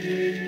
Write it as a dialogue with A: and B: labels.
A: Música